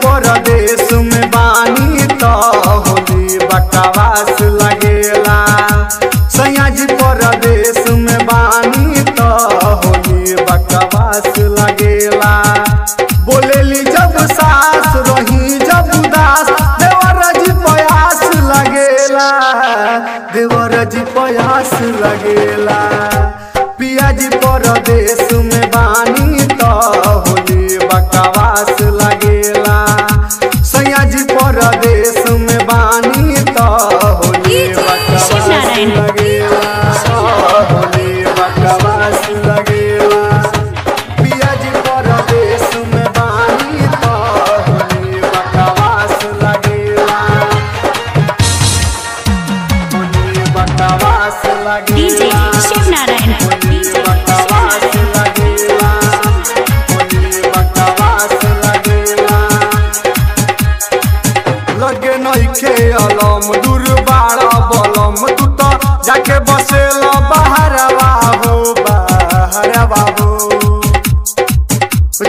Piazzi परदेश में बानी तो होली बकवास लगेला। सयाजी परदेश में बानी तो होली बकवास लगेला। बोलेली जब सास, रही जब उदास देवर जी प्रयास लगेला। देवर जी प्रयास लगेला। पियाजी परदेश में बानी डीजे शिव नारायण लगे नइखे अलम दूर बाड़ा बलम। तू तो जाके बसेल बहरवा हो बहरवा हो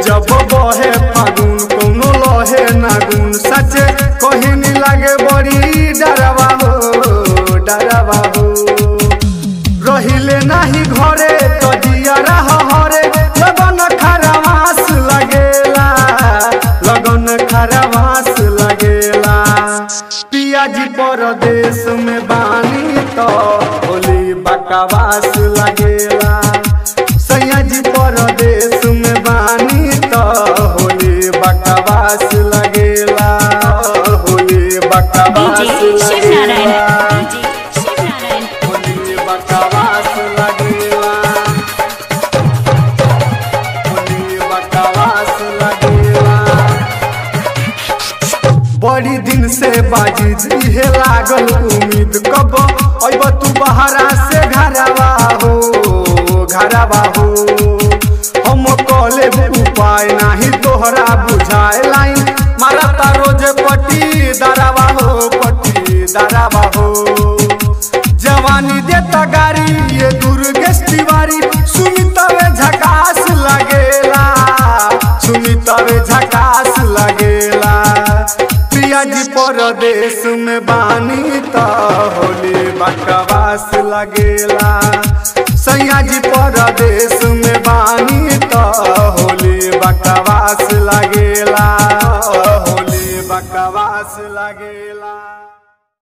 जब बहे खरवास लगेला। पियाजी परदेश में बानी तो होली बकवास लगेला। सयाजी परदेश में बानी तो होली बकवास लगेला। होली बकवास लगेला। से बाजी जी हे लागल उम्मीद कब? अब तू बहरा से घरवा हो घरवा हो। हम कहले उपाय नहीं, तोहरा बुझाए लाइन तारो रोज पटी दरवा हो पटी दरवा परदेश में बानी तो होली बकवास लगेला। सैयाजी परदेश में बानी तो होली बकवास लगेला। होली बकवास लगेला।